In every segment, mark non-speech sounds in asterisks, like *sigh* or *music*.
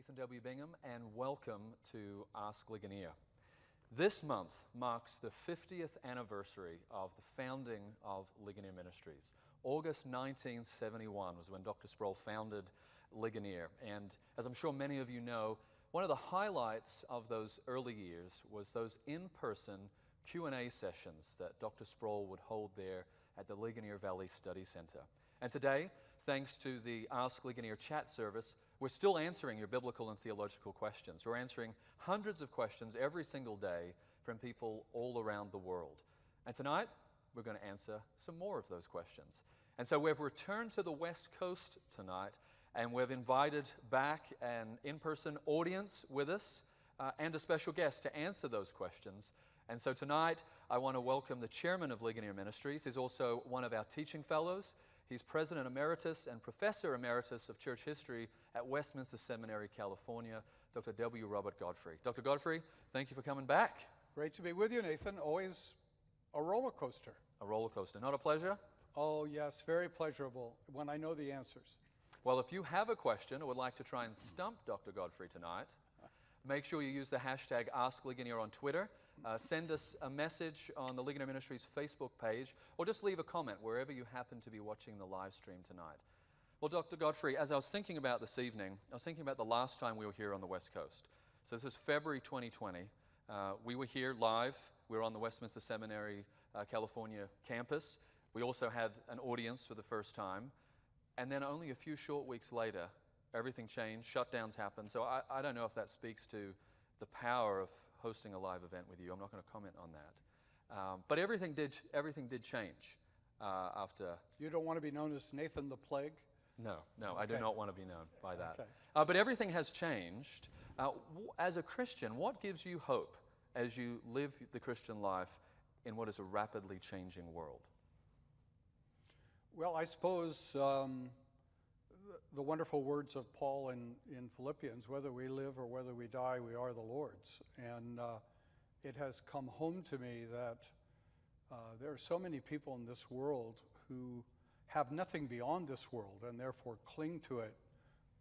Nathan W. Bingham, and welcome to Ask Ligonier. This month marks the 50th anniversary of the founding of Ligonier Ministries. August 1971 was when Dr. Sproul founded Ligonier. And as I'm sure many of you know, one of the highlights of those early years was those in-person Q&A sessions that Dr. Sproul would hold there at the Ligonier Valley Study Center. And today, thanks to the Ask Ligonier chat service, we're still answering your biblical and theological questions. We're answering hundreds of questions every single day from people all around the world. And tonight, we're going to answer some more of those questions. And so we've returned to the West Coast tonight, and we've invited back an in person audience with us uh, and a special guest to answer those questions. And so tonight, I want to welcome the chairman of Ligonier Ministries. He's also one of our teaching fellows. He's President Emeritus and Professor Emeritus of Church History at Westminster Seminary, California, Dr. W. Robert Godfrey. Dr. Godfrey, thank you for coming back. Great to be with you, Nathan. Always a roller coaster. A roller coaster. Not a pleasure? Oh, yes, very pleasurable when I know the answers. Well, if you have a question or would like to try and stump Dr. Godfrey tonight, make sure you use the hashtag AskLigonier on Twitter. Uh, send us a message on the Ligonier Ministries Facebook page, or just leave a comment wherever you happen to be watching the live stream tonight. Well, Dr. Godfrey, as I was thinking about this evening, I was thinking about the last time we were here on the West Coast. So this is February 2020. Uh, we were here live. We were on the Westminster Seminary, uh, California campus. We also had an audience for the first time. And then only a few short weeks later, everything changed, shutdowns happened. So I, I don't know if that speaks to the power of hosting a live event with you. I'm not going to comment on that. Um, but everything did, everything did change uh, after. You don't want to be known as Nathan the Plague? No, no, okay. I do not want to be known by that. Okay. Uh, but everything has changed. Uh, as a Christian, what gives you hope as you live the Christian life in what is a rapidly changing world? Well, I suppose um, the wonderful words of Paul in, in Philippians whether we live or whether we die, we are the Lord's. And uh, it has come home to me that uh, there are so many people in this world who have nothing beyond this world and therefore cling to it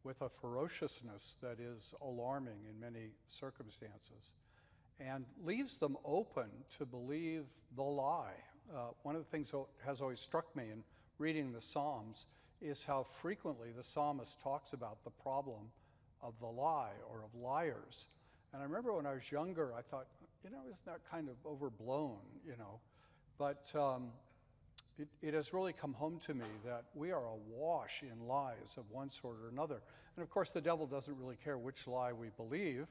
with a ferociousness that is alarming in many circumstances and leaves them open to believe the lie. Uh, one of the things that has always struck me in reading the Psalms is how frequently the psalmist talks about the problem of the lie or of liars. And I remember when I was younger, I thought, you know, isn't that kind of overblown, you know? But um, it, it, has really come home to me that we are awash in lies of one sort or another. And of course, the devil doesn't really care which lie we believe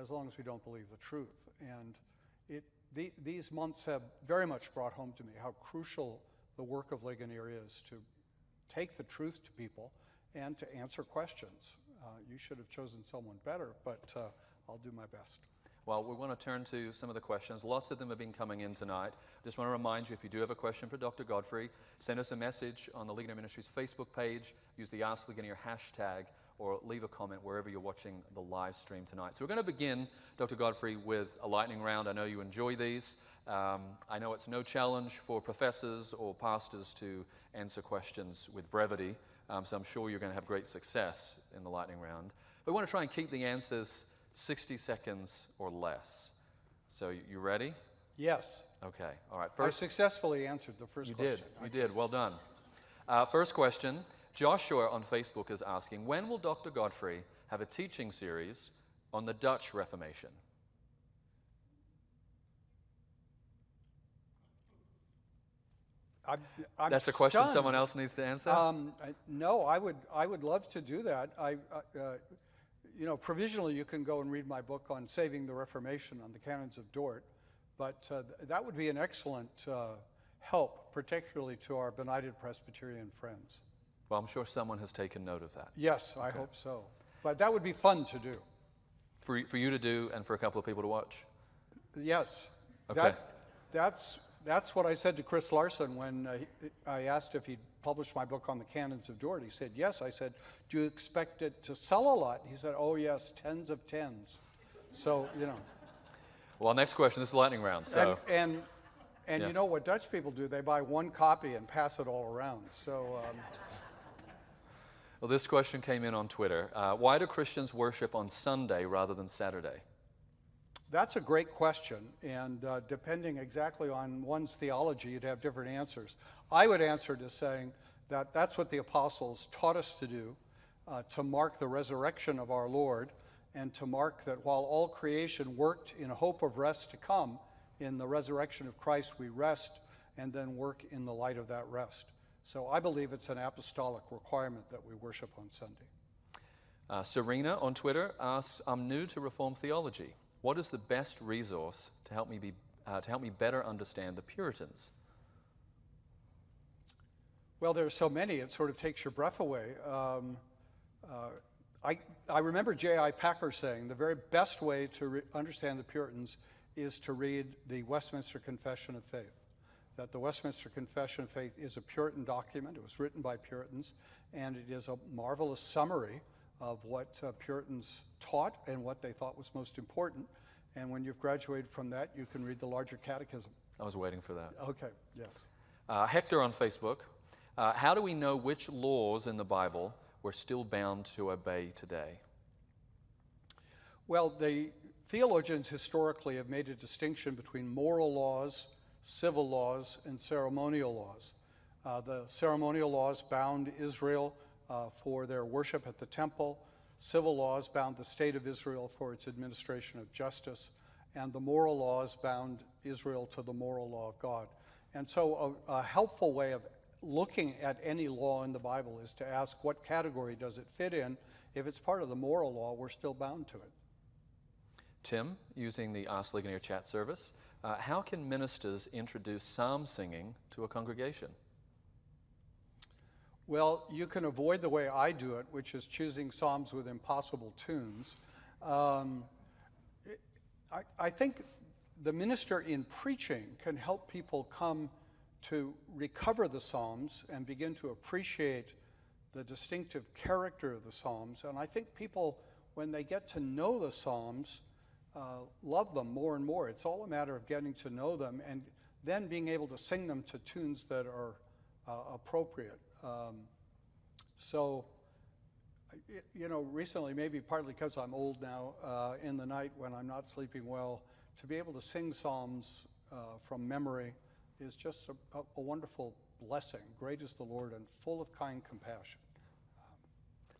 as long as we don't believe the truth. And it, the, these months have very much brought home to me how crucial the work of Ligonier is to take the truth to people and to answer questions. Uh, you should have chosen someone better, but uh, I'll do my best. Well, we want to turn to some of the questions. Lots of them have been coming in tonight. Just want to remind you if you do have a question for Dr. Godfrey, send us a message on the Ligonier Ministries Facebook page, use the Ask Ligonier hashtag, or leave a comment wherever you're watching the live stream tonight. So we're going to begin, Dr. Godfrey, with a lightning round. I know you enjoy these. Um, I know it's no challenge for professors or pastors to answer questions with brevity, um, so I'm sure you're going to have great success in the lightning round. But we want to try and keep the answers 60 seconds or less. So you ready? Yes. Okay. All right. First, I successfully answered the first you question. You did. You did. Well done. Uh, first question. Joshua on Facebook is asking, when will Dr. Godfrey have a teaching series on the Dutch Reformation? I'm, I'm That's a question stunned. someone else needs to answer? Um, I, no, I would, I would love to do that. I, uh, you know, provisionally you can go and read my book on saving the Reformation on the canons of Dort, but uh, that would be an excellent uh, help, particularly to our benighted Presbyterian friends. Well, I'm sure someone has taken note of that. Yes, I hope so. But that would be fun to do. For, for you to do and for a couple of people to watch? Yes. Okay. That, that's, that's what I said to Chris Larson when uh, I asked if he'd published my book on the canons of Dort. He said, Yes. I said, Do you expect it to sell a lot? He said, Oh, yes, tens of tens. So, you know. Well, next question. This is lightning round. So. And, and, and yeah. you know what Dutch people do? They buy one copy and pass it all around. So. Um, Well, this question came in on Twitter. Uh, why do Christians worship on Sunday rather than Saturday? That's a great question, and uh, depending exactly on one's theology, you'd have different answers. I would answer to saying that that's what the apostles taught us to do, uh, to mark the resurrection of our Lord, and to mark that while all creation worked in hope of rest to come, in the resurrection of Christ we rest and then work in the light of that rest. So I believe it's an apostolic requirement that we worship on Sunday. Uh, Serena on Twitter asks, I'm new to Reformed theology. What is the best resource to help me, be, uh, to help me better understand the Puritans? Well, there are so many, it sort of takes your breath away. Um, uh, I, I remember J.I. Packer saying the very best way to understand the Puritans is to read the Westminster Confession of Faith. That the Westminster Confession of Faith is a Puritan document, it was written by Puritans, and it is a marvelous summary of what uh, Puritans taught and what they thought was most important. And when you've graduated from that, you can read the larger catechism. I was waiting for that. Okay, yes. Uh, Hector on Facebook. Uh, how do we know which laws in the Bible we're still bound to obey today? Well, the theologians historically have made a distinction between moral laws, civil laws, and ceremonial laws. Uh, the ceremonial laws bound Israel uh, for their worship at the temple. Civil laws bound the state of Israel for its administration of justice. And the moral laws bound Israel to the moral law of God. And so, a, a helpful way of looking at any law in the Bible is to ask what category does it fit in. If it's part of the moral law, we're still bound to it. Tim, using the Ask chat service, uh, how can ministers introduce psalm singing to a congregation? Well, you can avoid the way I do it, which is choosing psalms with impossible tunes. Um, I, I think the minister in preaching can help people come to recover the Psalms and begin to appreciate the distinctive character of the Psalms. And I think people, when they get to know the Psalms, uh, love them more and more. It's all a matter of getting to know them and then being able to sing them to tunes that are uh, appropriate. Um, so, you know, recently, maybe partly because I'm old now, uh, in the night when I'm not sleeping well, to be able to sing Psalms uh, from memory is just a, a, a, wonderful blessing. Great is the Lord and full of kind compassion.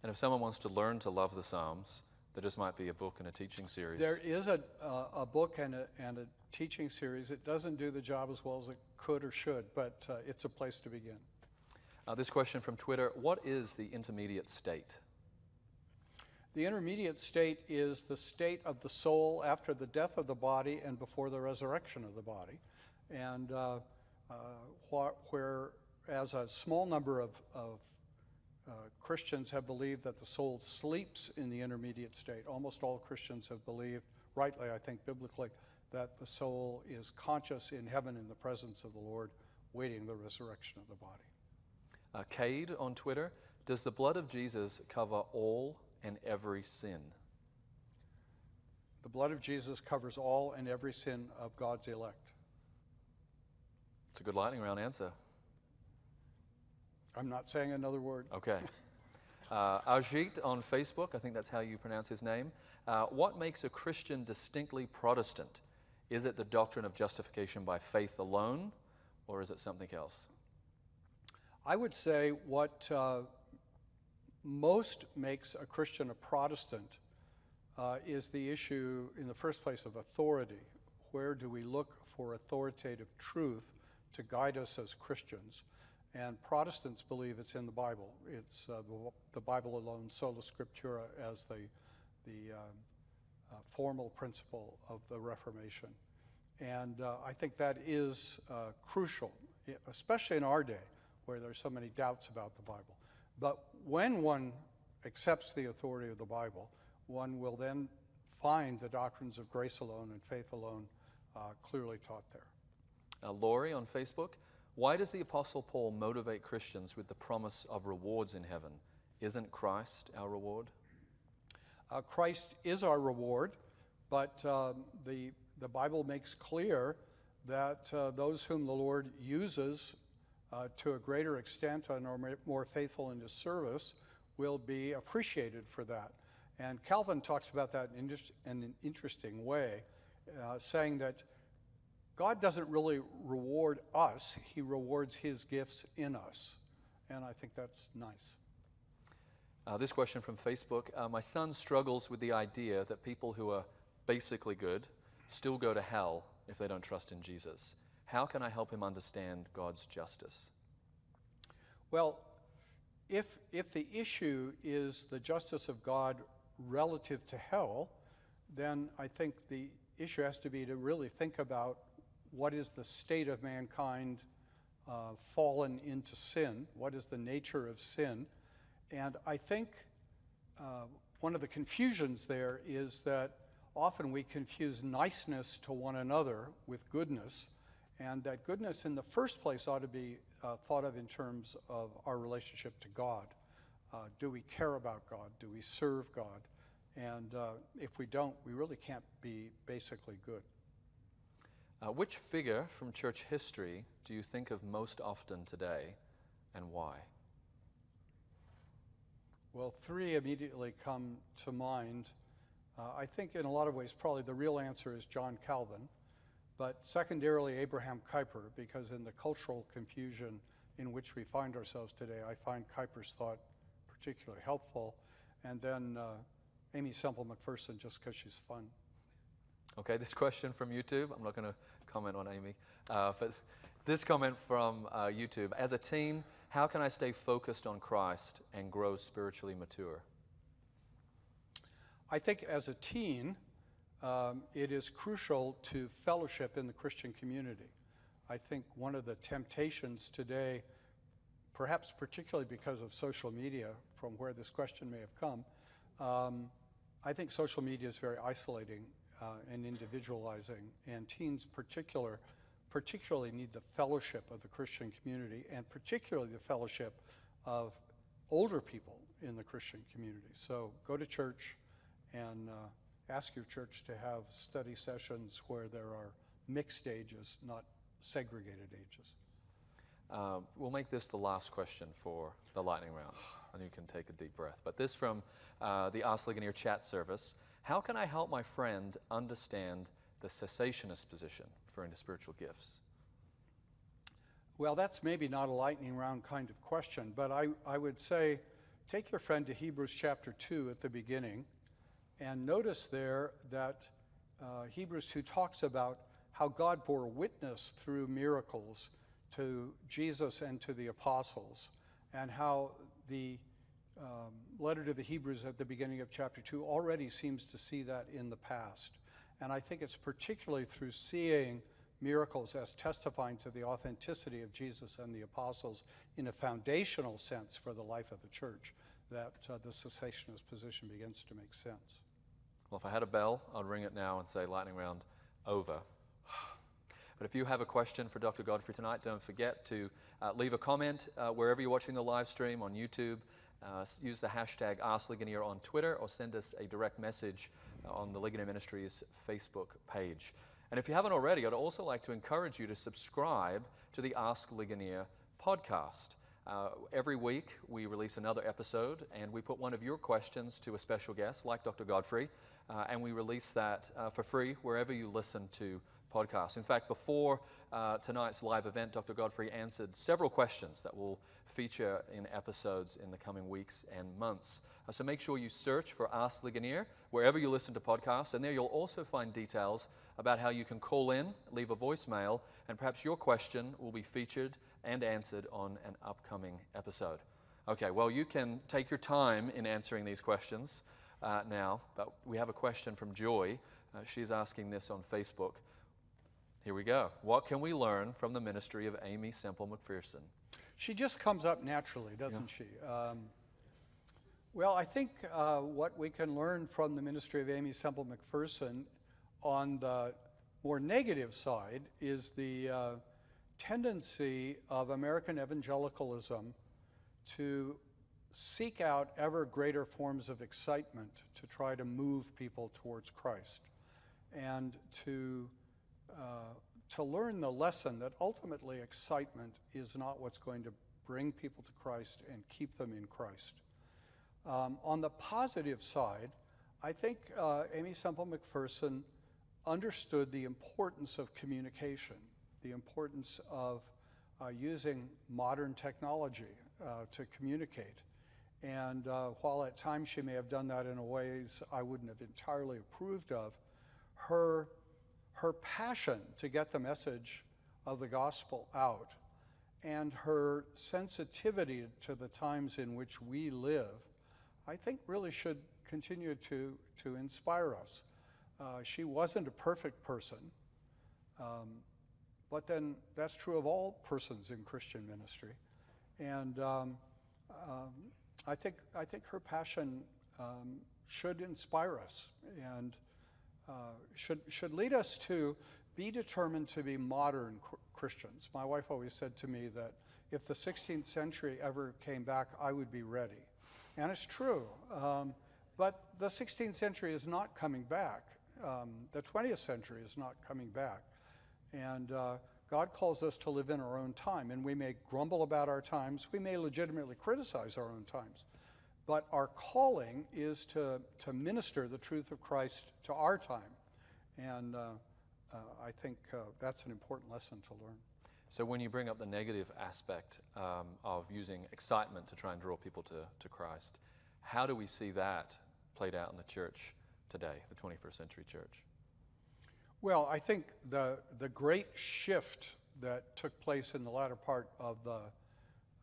And if someone wants to learn to love the Psalms, there just might be a book and a teaching series. There is a, uh, a book and a, and a teaching series. It doesn't do the job as well as it could or should, but uh, it's a place to begin. Uh, this question from Twitter What is the intermediate state? The intermediate state is the state of the soul after the death of the body and before the resurrection of the body and uh, uh, wh- where, as a small number of, of uh, Christians have believed that the soul sleeps in the intermediate state. Almost all Christians have believed, rightly, I think, biblically, that the soul is conscious in heaven in the presence of the Lord, waiting the resurrection of the body. Uh, Cade on Twitter Does the blood of Jesus cover all and every sin? The blood of Jesus covers all and every sin of God's elect. It's a good lightning round answer. I'm not saying another word. Okay. *laughs* Uh, Ajit on Facebook, I think that's how you pronounce his name. Uh, what makes a Christian distinctly Protestant? Is it the doctrine of justification by faith alone, or is it something else? I would say what uh, most makes a Christian a Protestant uh, is the issue, in the first place, of authority. Where do we look for authoritative truth to guide us as Christians. And Protestants believe it's in the Bible. It's uh, the, Bible alone, sola scriptura, as the, the um, uh, formal principle of the Reformation. And uh, I think that is uh, crucial, especially in our day where there's so many doubts about the Bible. But when one accepts the authority of the Bible, one will then find the doctrines of grace alone and faith alone uh, clearly taught there. Uh, Laurie on Facebook, why does the Apostle Paul motivate Christians with the promise of rewards in heaven? Isn't Christ our reward? Uh, Christ is our reward, but um, the, the Bible makes clear that uh, those whom the Lord uses uh, to a greater extent and are more faithful in his service will be appreciated for that. And Calvin talks about that in, an interesting way, uh, saying that God doesn't really reward us, He rewards His gifts in us. And I think that's nice. Uh, this question from Facebook uh, My son struggles with the idea that people who are basically good still go to hell if they don't trust in Jesus. How can I help him understand God's justice? Well, if, if the issue is the justice of God relative to hell, then I think the issue has to be to really think about what is the state of mankind uh, fallen into sin, what is the nature of sin. And I think uh, one of the confusions there is that often we confuse niceness to one another with goodness, and that goodness in the first place ought to be uh, thought of in terms of our relationship to God. Uh, do we care about God? Do we serve God? And uh, if we don't, we really can't be basically good. Uh, which figure from church history do you think of most often today and why? Well, three immediately come to mind. Uh, I think, in a lot of ways, probably the real answer is John Calvin, but secondarily, Abraham Kuyper, because in the cultural confusion in which we find ourselves today, I find Kuyper's thought particularly helpful. And then uh, Aimee Semple McPherson, just because she's fun. Okay, this question from YouTube. I'm not going to comment on Aimee. Uh, but this comment from uh, YouTube As a teen, how can I stay focused on Christ and grow spiritually mature? I think as a teen, um, it is crucial to fellowship in the Christian community. I think one of the temptations today, perhaps particularly because of social media, from where this question may have come, um, I think social media is very isolating uh, and individualizing, and teens particular particularly need the fellowship of the Christian community and particularly the fellowship of older people in the Christian community. So go to church and uh, ask your church to have study sessions where there are mixed ages, not segregated ages. Uh, we'll make this the last question for the lightning round, and you can take a deep breath. But this from uh, the Ask Ligonier chat service. How can I help my friend understand the cessationist position? referring to spiritual gifts? Well, that's maybe not a lightning round kind of question, but I, I would say take your friend to Hebrews chapter 2 at the beginning and notice there that uh, Hebrews 2 talks about how God bore witness through miracles to Jesus and to the apostles, and how the um, letter to the Hebrews at the beginning of chapter 2 already seems to see that in the past. And I think it's particularly through seeing miracles as testifying to the authenticity of Jesus and the apostles in a foundational sense for the life of the church that uh, the cessationist position begins to make sense. Well, if I had a bell, I'd ring it now and say lightning round over. But if you have a question for Dr. Godfrey tonight, don't forget to uh, leave a comment uh, wherever you're watching the live stream on YouTube. Uh, use the hashtag AskLigonier on Twitter or send us a direct message on the Ligonier Ministries Facebook page. And if you haven't already, I'd also like to encourage you to subscribe to the Ask Ligonier podcast. Uh, every week, we release another episode, and we put one of your questions to a special guest, like Dr. Godfrey, uh, and we release that uh, for free wherever you listen to podcasts. In fact, before uh, tonight's live event, Dr. Godfrey answered several questions that will feature in episodes in the coming weeks and months. Uh, so make sure you search for Ask Ligonier wherever you listen to podcasts, and there you'll also find details about how you can call in, leave a voicemail, and perhaps your question will be featured and answered on an upcoming episode. Okay, well, you can take your time in answering these questions uh, now, but we have a question from Joy. Uh, she's asking this on Facebook. Here we go. What can we learn from the ministry of Aimee Semple McPherson? She just comes up naturally, doesn't yeah. she? Um, well, I think uh, what we can learn from the ministry of Aimee Semple McPherson on the more negative side is the uh, tendency of American evangelicalism to seek out ever greater forms of excitement to try to move people towards Christ and to, uh, to learn the lesson that ultimately excitement is not what's going to bring people to Christ and keep them in Christ. Um, on the positive side, I think uh, Aimee Semple McPherson understood the importance of communication, the importance of uh, using modern technology uh, to communicate. And uh, while at times she may have done that in ways I wouldn't have entirely approved of, her, her passion to get the message of the gospel out and her sensitivity to the times in which we live, I think really should continue to, to inspire us. Uh, she wasn't a perfect person, um, but then that's true of all persons in Christian ministry. And um, um, I, think, I think her passion um, should inspire us and uh, should, should lead us to be determined to be modern Christians. My wife always said to me that if the 16th century ever came back, I would be ready. And it's true. Um, but the 16th century is not coming back. Um, the 20th century is not coming back. And uh, God calls us to live in our own time. And we may grumble about our times, we may legitimately criticize our own times. But our calling is to, to minister the truth of Christ to our time. And uh, uh, I think uh, that's an important lesson to learn. So, when you bring up the negative aspect um, of using excitement to try and draw people to, to Christ, how do we see that played out in the church today, the 21st century church? Well, I think the, the great shift that took place in the latter part of the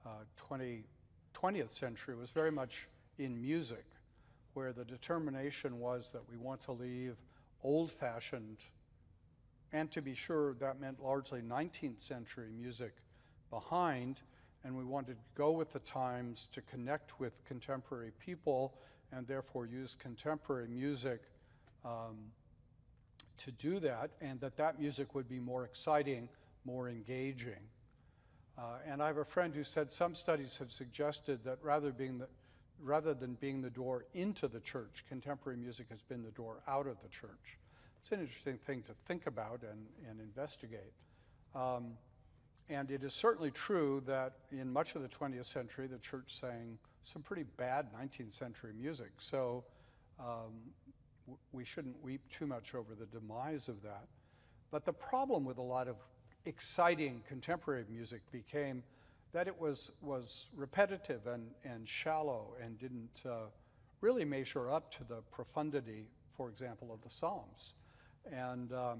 uh, 20, 20th century was very much in music, where the determination was that we want to leave old fashioned and to be sure, that meant largely 19th century music behind, and we wanted to go with the times to connect with contemporary people and therefore use contemporary music um, to do that, and that that music would be more exciting, more engaging. Uh, and I have a friend who said some studies have suggested that rather, being the, rather than being the door into the church, contemporary music has been the door out of the church. It's an interesting thing to think about and, and investigate. Um, and it is certainly true that in much of the 20th century, the church sang some pretty bad 19th century music. So um, we shouldn't weep too much over the demise of that. But the problem with a lot of exciting contemporary music became that it was, was repetitive and, and shallow and didn't uh, really measure up to the profundity, for example, of the Psalms. And um,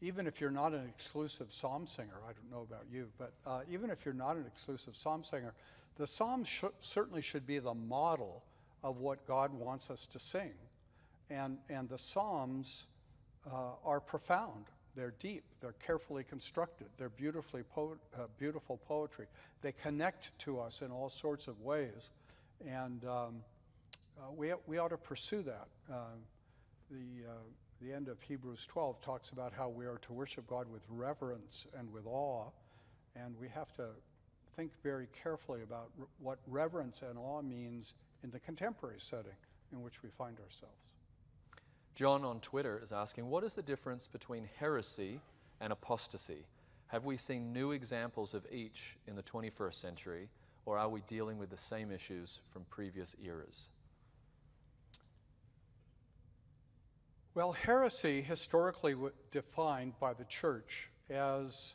even if you're not an exclusive psalm singer, I don't know about you, but uh, even if you're not an exclusive psalm singer, the psalms sh- certainly should be the model of what God wants us to sing. And, and the psalms uh, are profound. They're deep. They're carefully constructed. They're beautifully po- uh, beautiful poetry. They connect to us in all sorts of ways. And um, uh, we, we ought to pursue that. Uh, the uh, the end of Hebrews 12 talks about how we are to worship God with reverence and with awe, and we have to think very carefully about re- what reverence and awe means in the contemporary setting in which we find ourselves. John on Twitter is asking, what is the difference between heresy and apostasy? Have we seen new examples of each in the 21st century, or are we dealing with the same issues from previous eras? Well, heresy, historically defined by the church as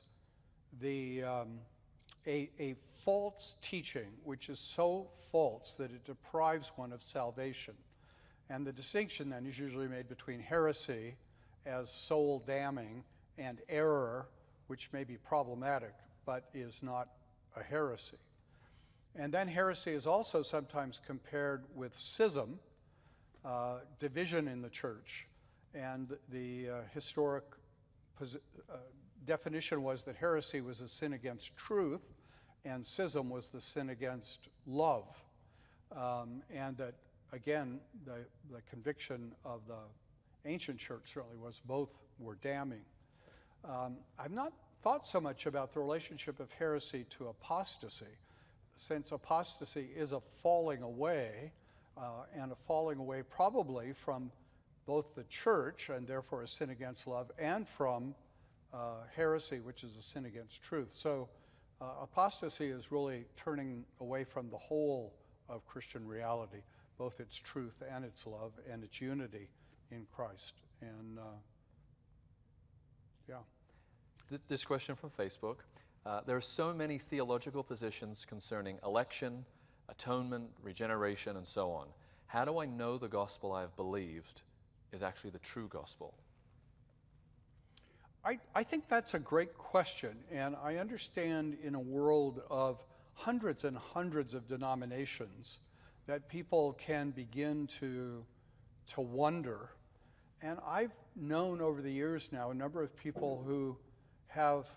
the, um, a, a false teaching which is so false that it deprives one of salvation. And the distinction then is usually made between heresy as soul damning and error, which may be problematic but is not a heresy. And then heresy is also sometimes compared with schism, uh, division in the church, and the uh, historic posi- uh, definition was that heresy was a sin against truth, and schism was the sin against love. Um, and that, again, the, the conviction of the ancient church certainly was both were damning. Um, I've not thought so much about the relationship of heresy to apostasy, since apostasy is a falling away, uh, and a falling away probably from both the church, and therefore a sin against love, and from uh, heresy, which is a sin against truth. So uh, apostasy is really turning away from the whole of Christian reality. Both its truth and its love and its unity in Christ. And uh, yeah. Th- This question from Facebook. Uh, there are so many theological positions concerning election, atonement, regeneration, and so on. How do I know the gospel I have believed is actually the true gospel? I, I think that's a great question, and I understand in a world of hundreds and hundreds of denominations that people can begin to, to wonder. And I've known over the years now a number of people who have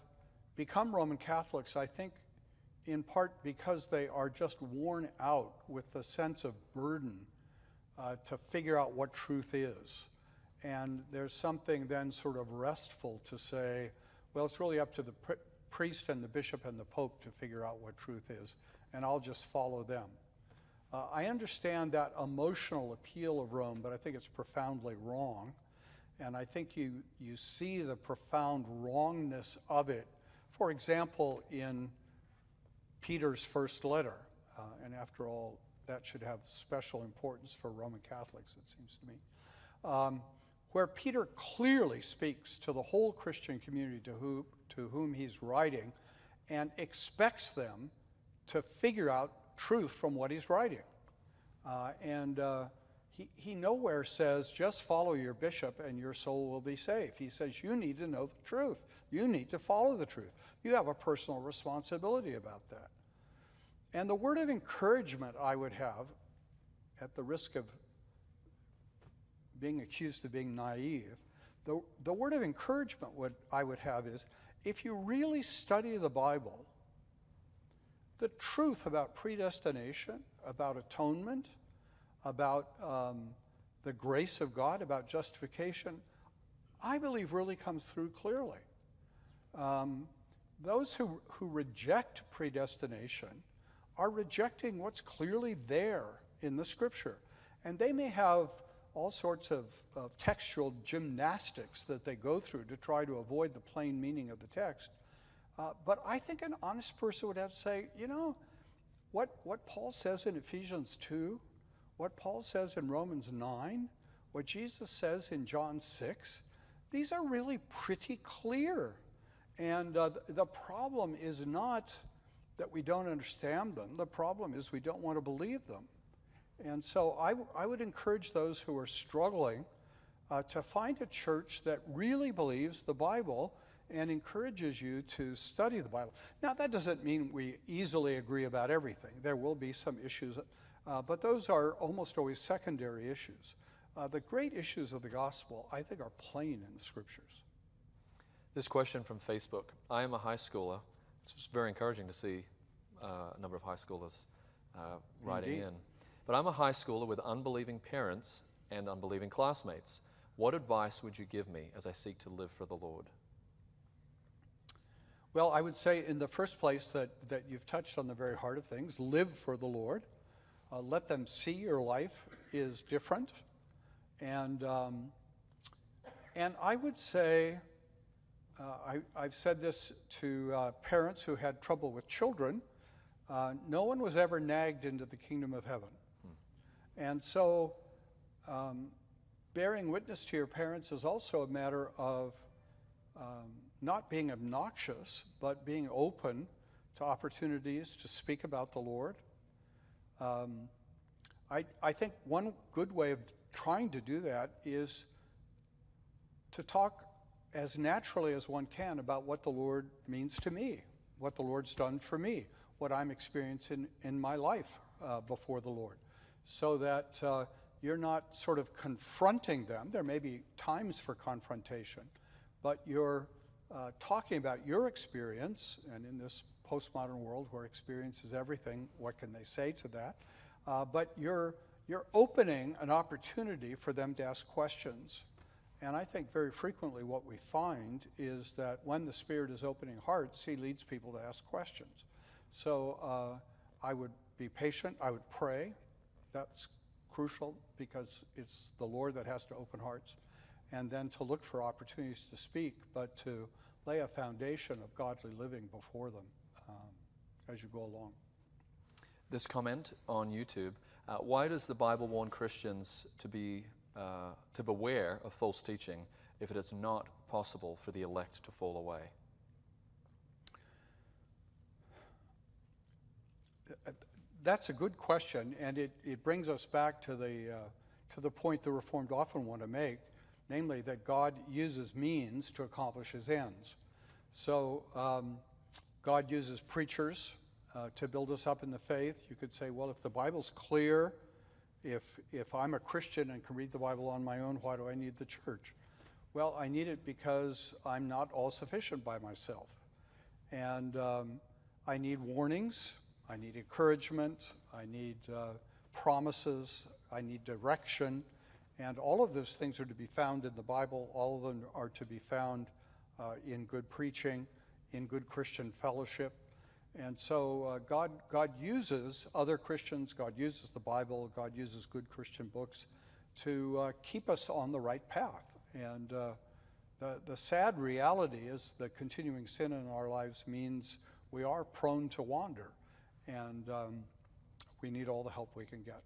become Roman Catholics, I think in part because they are just worn out with the sense of burden uh, to figure out what truth is. And there's something then sort of restful to say, well, it's really up to the pri- priest and the bishop and the pope to figure out what truth is, and I'll just follow them. Uh, I understand that emotional appeal of Rome, but I think it's profoundly wrong. And I think you, you see the profound wrongness of it. For example, in Peter's first letter, uh, and after all, that should have special importance for Roman Catholics, it seems to me, um, where Peter clearly speaks to the whole Christian community to, who, to whom he's writing and expects them to figure out truth from what he's writing. Uh, and uh, he, he nowhere says, just follow your bishop and your soul will be safe. He says, you need to know the truth. You need to follow the truth. You have a personal responsibility about that. And the word of encouragement I would have, at the risk of being accused of being naive, the, the word of encouragement would, I would have is if you really study the Bible, the truth about predestination, about atonement, about um, the grace of God, about justification, I believe really comes through clearly. Um, those who, who reject predestination are rejecting what's clearly there in the scripture. And they may have all sorts of, of textual gymnastics that they go through to try to avoid the plain meaning of the text. Uh, but I think an honest person would have to say, you know, what, what Paul says in Ephesians 2, what Paul says in Romans 9, what Jesus says in John 6, these are really pretty clear. And uh, the, problem is not that we don't understand them, the problem is we don't want to believe them. And so I, I would encourage those who are struggling uh, to find a church that really believes the Bible and encourages you to study the Bible. Now, that doesn't mean we easily agree about everything. There will be some issues, uh, but those are almost always secondary issues. Uh, the great issues of the gospel, I think, are plain in the scriptures. This question from Facebook. I am a high schooler. It's very encouraging to see uh, a number of high schoolers uh, writing Indeed. in. But I'm a high schooler with unbelieving parents and unbelieving classmates. What advice would you give me as I seek to live for the Lord? Well, I would say in the first place that, that you've touched on the very heart of things live for the Lord. Uh, let them see your life is different. And, um, and I would say, uh, I, I've said this to uh, parents who had trouble with children uh, no one was ever nagged into the kingdom of heaven. And so, um, bearing witness to your parents is also a matter of um, not being obnoxious, but being open to opportunities to speak about the Lord. Um, I, I think one good way of trying to do that is to talk as naturally as one can about what the Lord means to me, what the Lord's done for me, what I'm experiencing in my life uh, before the Lord, so that uh, you're not sort of confronting them. There may be times for confrontation, but you're uh, talking about your experience, and in this postmodern world where experience is everything, what can they say to that? Uh, but you're, you're opening an opportunity for them to ask questions. And I think very frequently what we find is that when the Spirit is opening hearts, He leads people to ask questions. So uh, I would be patient, I would pray. That's crucial because it's the Lord that has to open hearts. And then to look for opportunities to speak, but to lay a foundation of godly living before them um, as you go along. This comment on YouTube Uh, why does the Bible warn Christians to, be, uh, to beware of false teaching if it is not possible for the elect to fall away? That's a good question, and it, it brings us back to the, uh, to the point the Reformed often want to make, namely that God uses means to accomplish his ends. So um, God uses preachers uh, to build us up in the faith. You could say, well, if the Bible's clear, if, if I'm a Christian and can read the Bible on my own, why do I need the church? Well, I need it because I'm not all sufficient by myself. And um, I need warnings, I need encouragement, I need uh, promises, I need direction. And all of those things are to be found in the Bible. All of them are to be found uh, in good preaching, in good Christian fellowship. And so uh, God, God uses other Christians, God uses the Bible, God uses good Christian books to uh, keep us on the right path. And uh, the, the sad reality is that continuing sin in our lives means we are prone to wander. And um, we need all the help we can get.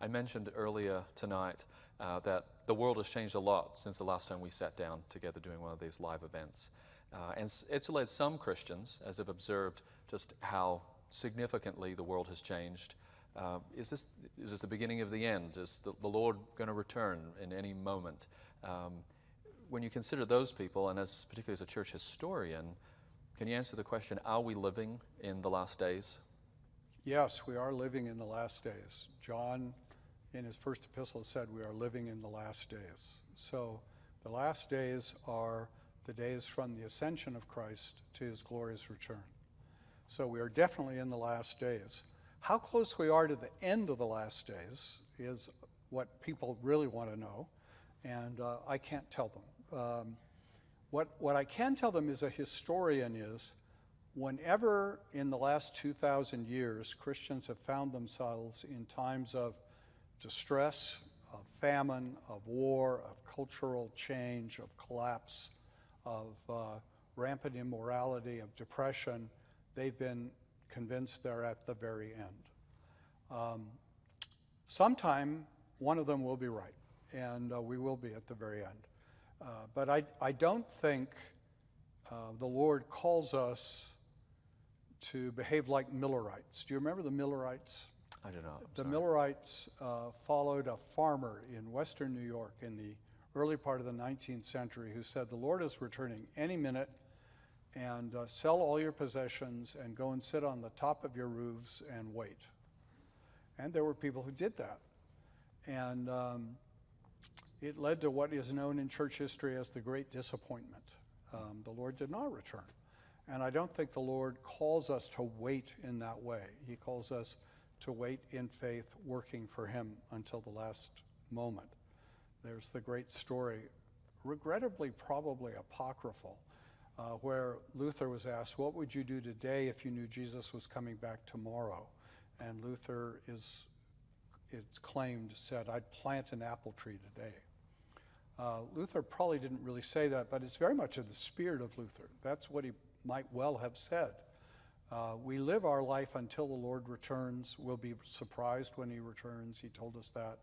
I mentioned earlier tonight uh, that the world has changed a lot since the last time we sat down together doing one of these live events. Uh, and it's led some Christians, as have observed just how significantly the world has changed. Uh, is, this, is this the beginning of the end? Is the, the Lord going to return in any moment? Um, when you consider those people, and as particularly as a church historian, can you answer the question, are we living in the last days? Yes, we are living in the last days. John, in his first epistle, said we are living in the last days. So the last days are the days from the ascension of Christ to his glorious return. So we are definitely in the last days. How close we are to the end of the last days is what people really want to know, and uh, I can't tell them. Um, what, what I can tell them as a historian is whenever in the last 2,000 years Christians have found themselves in times of distress, of famine, of war, of cultural change, of collapse, of uh, rampant immorality, of depression, they've been convinced they're at the very end. Um, sometime one of them will be right, and uh, we will be at the very end. Uh, but I, I don't think uh, the Lord calls us to behave like Millerites. Do you remember the Millerites? I do not. The Millerites uh, followed a farmer in western New York in the early part of the 19th century who said, The Lord is returning any minute, and uh, sell all your possessions and go and sit on the top of your roofs and wait. And there were people who did that. And um, it led to what is known in church history as the Great Disappointment. Um, the Lord did not return. And I don't think the Lord calls us to wait in that way. He calls us to wait in faith, working for Him until the last moment. There's the great story, regrettably, probably apocryphal, uh, where Luther was asked, What would you do today if you knew Jesus was coming back tomorrow? And Luther is, it's claimed, said, I'd plant an apple tree today. Uh, Luther probably didn't really say that, but it's very much in the spirit of Luther. That's what he might well have said. Uh, we live our life until the Lord returns. We'll be surprised when he returns. He told us that.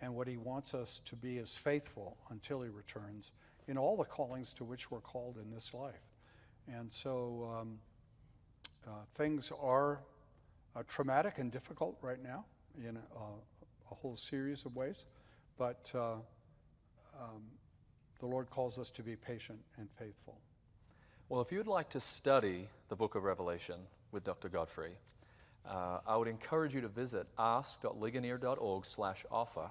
And what he wants us to be is faithful until he returns in all the callings to which we're called in this life. And so um, uh, things are uh, traumatic and difficult right now in a, whole series of ways, but uh, um, the Lord calls us to be patient and faithful. Well, if you'd like to study the book of Revelation with Dr. Godfrey, uh, I would encourage you to visit ask.ligonier.org slash offer,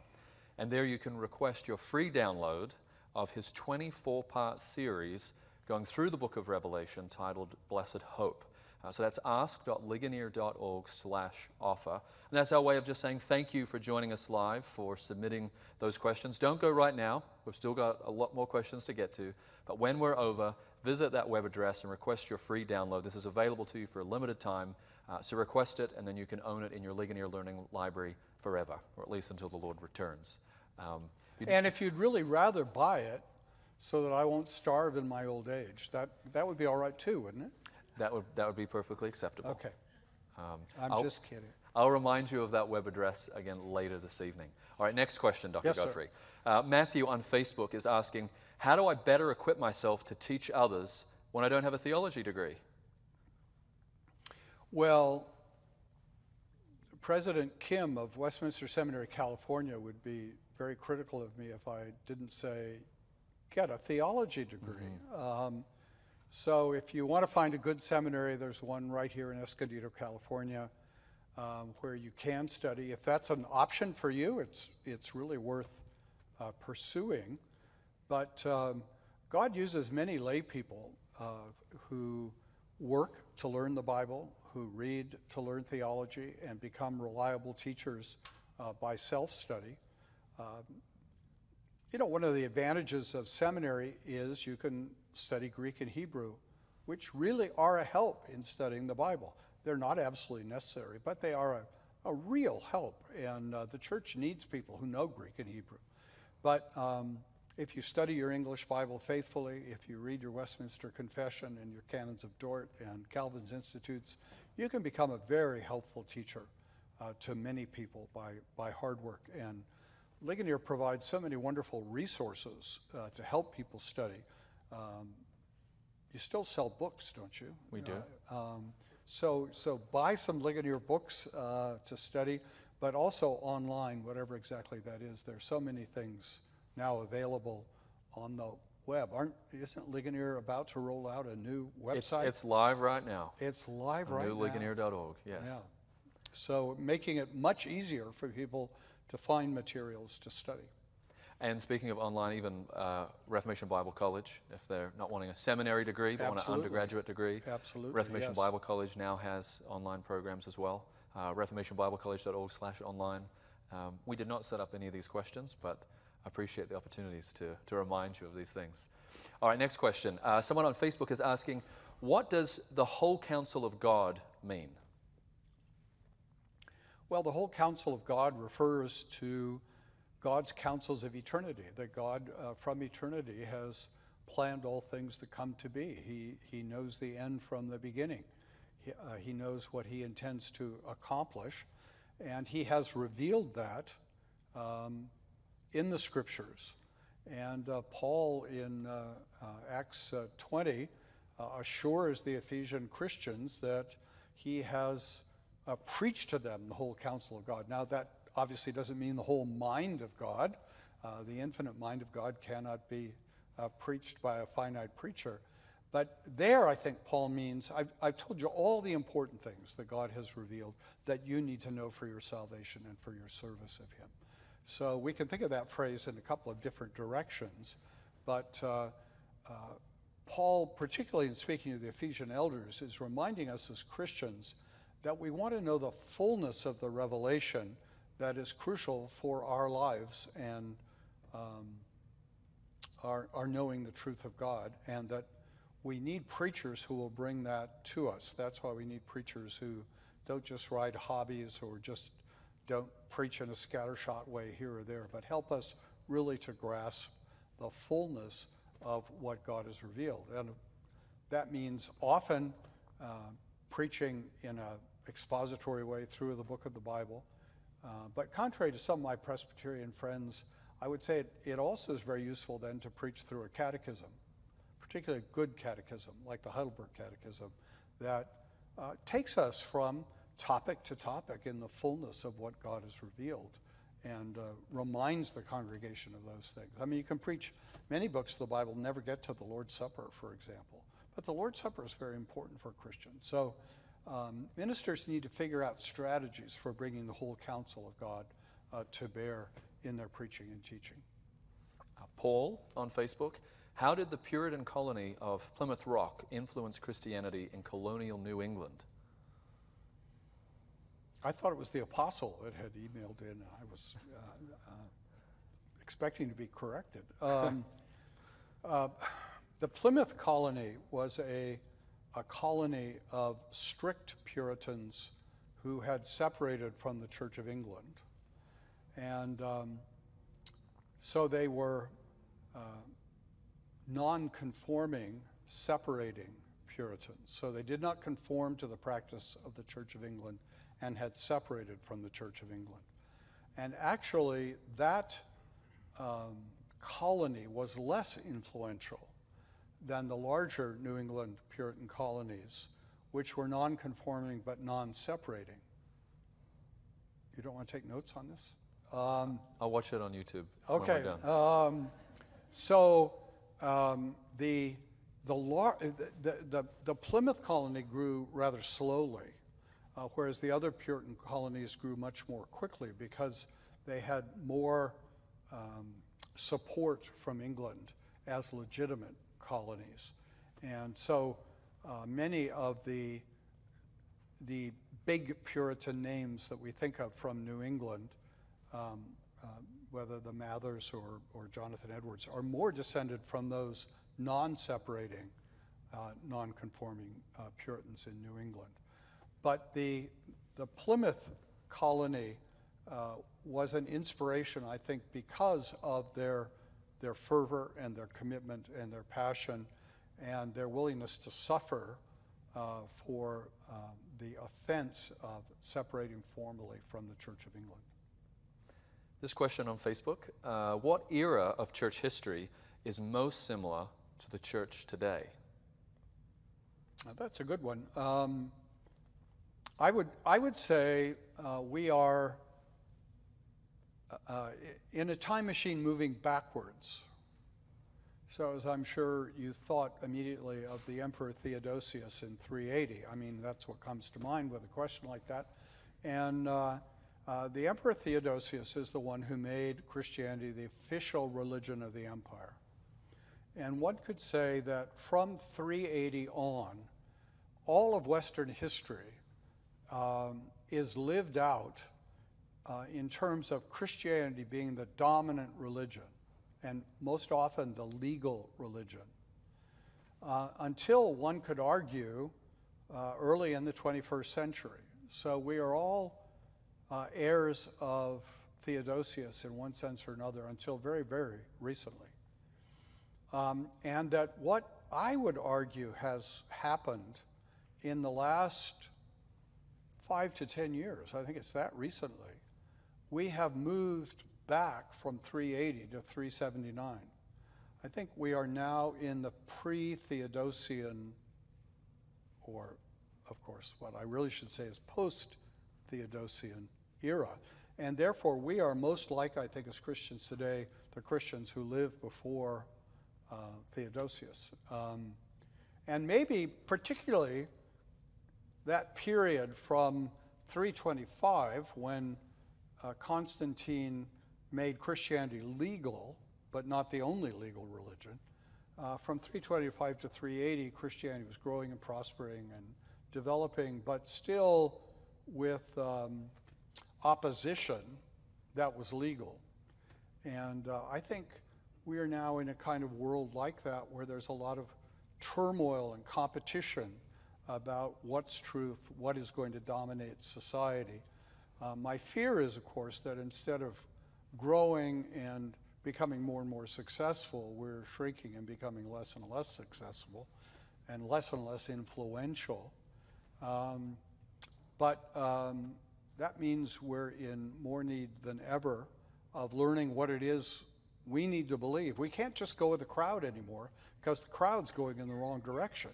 and there you can request your free download of his 24-part series going through the book of Revelation titled Blessed Hope. Uh, so that's ask.ligonier.org slash offer. And that's our way of just saying thank you for joining us live, for submitting those questions. Don't go right now. We've still got a lot more questions to get to. But when we're over, visit that web address and request your free download. This is available to you for a limited time. Uh, so request it, and then you can own it in your Ligonier Learning Library forever, or at least until the Lord returns. Um, and if you'd really rather buy it so that I won't starve in my old age, that, that would be all right too, wouldn't it? That would, that would be perfectly acceptable. Okay. Um, I'm I'll- just kidding. I'll remind you of that web address again later this evening. All right, next question, Dr. Yes, sir. Godfrey. Uh, Matthew on Facebook is asking, how do I better equip myself to teach others when I don't have a theology degree? Well, President Kim of Westminster Seminary, California, would be very critical of me if I didn't say, get a theology degree. Um, so if you want to find a good seminary, there's one right here in Escondido, California, um, where you can study. If that's an option for you, it's, it's really worth uh, pursuing. But um, God uses many lay people uh, who work to learn the Bible, who read to learn theology, and become reliable teachers uh, by self study. You know, one of the advantages of seminary is you can study Greek and Hebrew, which really are a help in studying the Bible. They're not absolutely necessary, but they are a, a real help. And uh, the church needs people who know Greek and Hebrew. But um, if you study your English Bible faithfully, if you read your Westminster Confession and your Canons of Dort and Calvin's Institutes, you can become a very helpful teacher uh, to many people by, by hard work. And Ligonier provides so many wonderful resources uh, to help people study. Um, you still sell books, don't you? We do. Uh, um, so, so buy some Ligonier books uh, to study, but also online, whatever exactly that is. There's so many things now available on the web. Aren't, isn't Ligonier about to roll out a new website? it's live right now. It's live right now. newligonier.org, yes. Yeah. So making it much easier for people to find materials to study. And speaking of online, even uh, Reformation Bible College, if they're not wanting a seminary degree, but want an undergraduate degree, Absolutely, Reformation yes. Bible College now has online programs as well. Uh, ReformationBibleCollege.org slash online. Um, we did not set up any of these questions, but I appreciate the opportunities to, to remind you of these things. All right, next question. Uh, someone on Facebook is asking, what does the whole counsel of God mean? Well, the whole counsel of God refers to God's counsels of eternity, that God uh, from eternity has planned all things to come to be. He, he knows the end from the beginning. He, uh, he knows what he intends to accomplish, and he has revealed that um, in the scriptures. And uh, Paul in uh, uh, Acts uh, 20 uh, assures the Ephesian Christians that he has preached to them the whole counsel of God. Now, that obviously doesn't mean the whole mind of God. The infinite mind of God cannot be preached by a finite preacher. But there, I think Paul means I've, I've told you all the important things that God has revealed that you need to know for your salvation and for your service of Him. So we can think of that phrase in a couple of different directions. But uh, uh, Paul, particularly in speaking to the Ephesian elders, is reminding us as Christians that we want to know the fullness of the revelation that is crucial for our lives and um, our, our knowing the truth of God, and that we need preachers who will bring that to us. That's why we need preachers who don't just write hobbies or just don't preach in a scattershot way here or there, but help us really to grasp the fullness of what God has revealed. And that means often uh, preaching in an expository way through the book of the Bible. Uh, but contrary to some of my Presbyterian friends, I would say it, it also is very useful then to preach through a catechism, particularly a good catechism like the Heidelberg Catechism, that uh, takes us from topic to topic in the fullness of what God has revealed and uh, reminds the congregation of those things. I mean, you can preach many books of the Bible, never get to the Lord's Supper, for example. But the Lord's Supper is very important for Christians. So um, ministers need to figure out strategies for bringing the whole counsel of God uh, to bear in their preaching and teaching. Uh, Paul on Facebook, how did the Puritan colony of Plymouth Rock influence Christianity in colonial New England? I thought it was the apostle that had emailed in. I was uh, uh, expecting to be corrected. Um, *laughs* uh, the Plymouth colony was a, a colony of strict Puritans who had separated from the Church of England. And um, so they were uh, non conforming, separating Puritans. So they did not conform to the practice of the Church of England and had separated from the Church of England. And actually, that um, colony was less influential than the larger New England Puritan colonies, which were non-conforming but non-separating. You don't want to take notes on this? Um, I'll watch it on YouTube. Okay. Um, so um, the, the, lar- the, the, the, Plymouth colony grew rather slowly, uh, whereas the other Puritan colonies grew much more quickly because they had more um, support from England as legitimate colonies. And so uh, many of the, the big Puritan names that we think of from New England, um, uh, whether the Mathers or, or Jonathan Edwards, are more descended from those non-separating, uh, non-conforming uh, Puritans in New England. But the, the Plymouth colony uh, was an inspiration, I think, because of their, their fervor and their commitment and their passion and their willingness to suffer uh, for um, the offense of separating formally from the Church of England. This question on Facebook uh, What era of church history is most similar to the church today? Now, that's a good one. Um, I, would, I would say uh, we are uh, in a time machine moving backwards. So, as I'm sure you thought immediately of the Emperor Theodosius in 380, I mean, that's what comes to mind with a question like that. And uh, uh, the Emperor Theodosius is the one who made Christianity the official religion of the empire. And one could say that from 380 on, all of Western history um, is lived out uh, in terms of Christianity being the dominant religion, and most often the legal religion, uh, until one could argue uh, early in the 21st century. So we are all uh, heirs of Theodosius in one sense or another until very, very recently. Um, and that what I would argue has happened in the last five to 10 years, I think it's that recently, we have moved back from 380 to 379. I think we are now in the pre Theodosian, or of course, what I really should say is post Theodosian era. And therefore, we are most like, I think, as Christians today, the Christians who lived before uh, Theodosius. Um, and maybe particularly that period from 325, when uh, Constantine made Christianity legal, but not the only legal religion. Uh, from 325 to 380, Christianity was growing and prospering and developing, but still with um, opposition that was legal. And uh, I think we are now in a kind of world like that where there's a lot of turmoil and competition about what's truth, what is going to dominate society. Uh, my fear is, of course, that instead of growing and becoming more and more successful, we're shrinking and becoming less and less successful and less and less influential. Um, but um, that means we're in more need than ever of learning what it is we need to believe. We can't just go with the crowd anymore because the crowd's going in the wrong direction.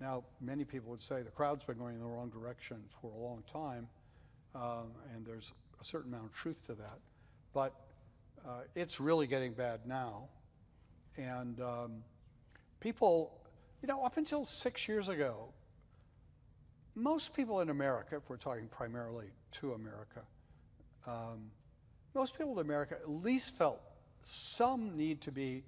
Now, many people would say the crowd's been going in the wrong direction for a long time, um, and there's a certain amount of truth to that. But uh, it's really getting bad now. And um, people, you know, up until six years ago, most people in America, if we're talking primarily to America, um, most people in America at least felt some need to be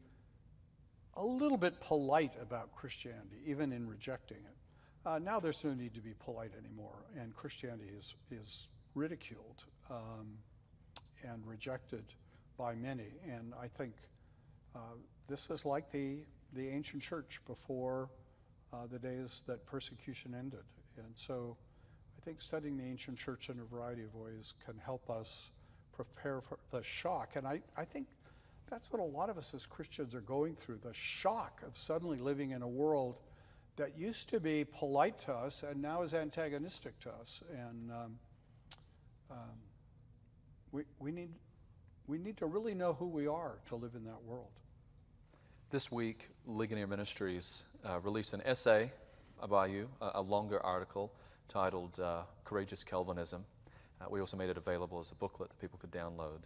a little bit polite about Christianity, even in rejecting it. Uh, now there's no need to be polite anymore, and Christianity is, is ridiculed um, and rejected by many. And I think uh, this is like the, the ancient church before uh, the days that persecution ended. And so I think studying the ancient church in a variety of ways can help us prepare for the shock. And I, I think that's what a lot of us as Christians are going through the shock of suddenly living in a world that used to be polite to us and now is antagonistic to us. And um, um, we, we, need, we need to really know who we are to live in that world. This week, Ligonier Ministries uh, released an essay by you, a, a longer article titled uh, Courageous Calvinism. Uh, we also made it available as a booklet that people could download.